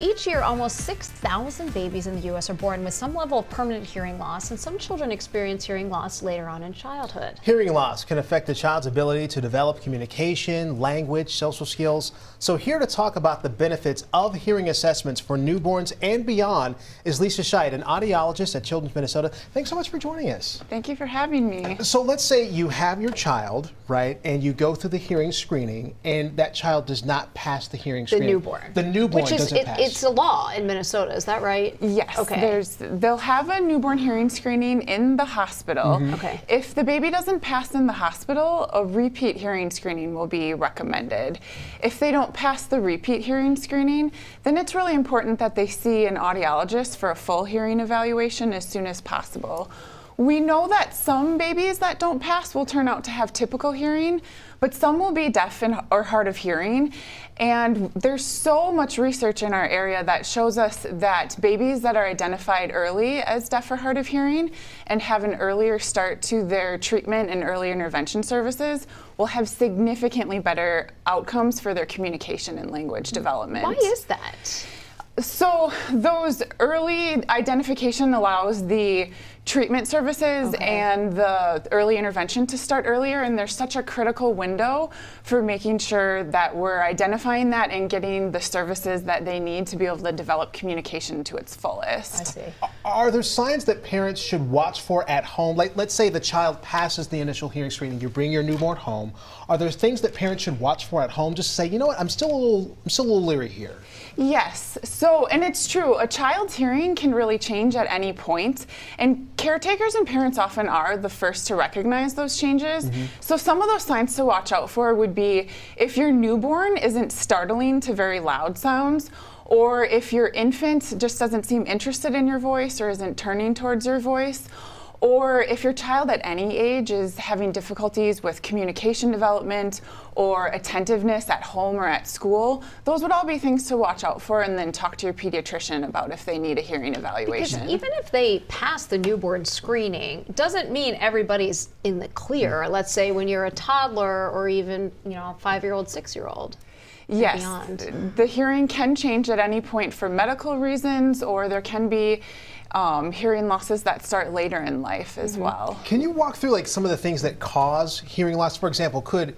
Each year, almost 6,000 babies in the U.S. are born with some level of permanent hearing loss, and some children experience hearing loss later on in childhood. Hearing loss can affect a child's ability to develop communication, language, social skills. So here to talk about the benefits of hearing assessments for newborns and beyond is Lisa Scheidt, an audiologist at Children's Minnesota. Thanks so much for joining us. Thank you for having me. So let's say you have your child, right, and you go through the hearing screening, and that child does not pass the hearing The screening. newborn. The newborn Which is, doesn't it, pass. It's a law in Minnesota, is that right? Yes, Okay. there's they'll have a newborn hearing screening in the hospital. Mm-hmm. Okay. If the baby doesn't pass in the hospital, a repeat hearing screening will be recommended. If they don't pass the repeat hearing screening, then it's really important that they see an audiologist for a full hearing evaluation as soon as possible. We know that some babies that don't pass will turn out to have typical hearing, but some will be deaf and, or hard of hearing. And there's so much research in our area that shows us that babies that are identified early as deaf or hard of hearing and have an earlier start to their treatment and early intervention services will have significantly better outcomes for their communication and language development. Why is that? So those early identification allows the treatment services Okay. and the early intervention to start earlier and there's such a critical window for making sure that we're identifying that and getting the services that they need to be able to develop communication to its fullest. I see. Uh, Are there signs that parents should watch for at home? Like, let's say the child passes the initial hearing screening, you bring your newborn home. Are there things that parents should watch for at home? Just say, you know what, I'm still a little, I'm still a little leery here. Yes. So, and it's true, a child's hearing can really change at any point, and caretakers and parents often are the first to recognize those changes. Mm-hmm. So, some of those signs to watch out for would be if your newborn isn't startling to very loud sounds. Or if your infant just doesn't seem interested in your voice or isn't turning towards your voice, or if your child at any age is having difficulties with communication development or attentiveness at home or at school, those would all be things to watch out for and then talk to your pediatrician about if they need a hearing evaluation. Because even if they pass the newborn screening, doesn't mean everybody's in the clear. Mm. Let's say when you're a toddler or even, you know, a five-year-old, six-year-old. Yes, beyond. the hearing can change at any point for medical reasons, or there can be um, hearing losses that start later in life as Mm-hmm. well. Can you walk through like some of the things that cause hearing loss? For example, could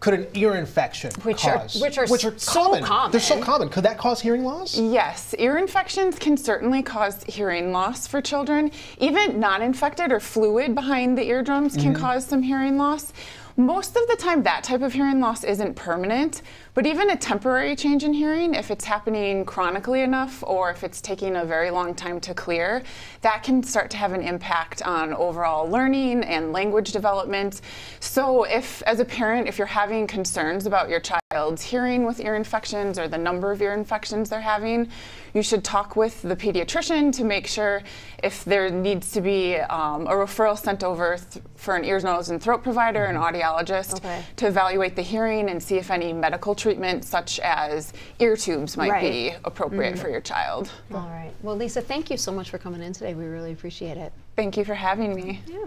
could an ear infection Which are- cause? which are so They're so common. common. Could that cause hearing loss? Yes, ear infections can certainly cause hearing loss for children. Even non infected or fluid behind the eardrums can cause some hearing loss. Most of the time, that type of hearing loss isn't permanent, but even a temporary change in hearing, if it's happening chronically enough or if it's taking a very long time to clear, that can start to have an impact on overall learning and language development. So, if as a parent, if you're having concerns about your child's hearing with ear infections or the number of ear infections they're having, you should talk with the pediatrician to make sure if there needs to be um, a referral sent over for an ear, nose, and throat provider, an audiologist, Okay. to evaluate the hearing and see if any medical treatment, such as ear tubes, might be Right. Mm-hmm. appropriate for your child. All right. Well, Lisa, thank you so much for coming in today. We really appreciate it. Thank you for having me. Yeah.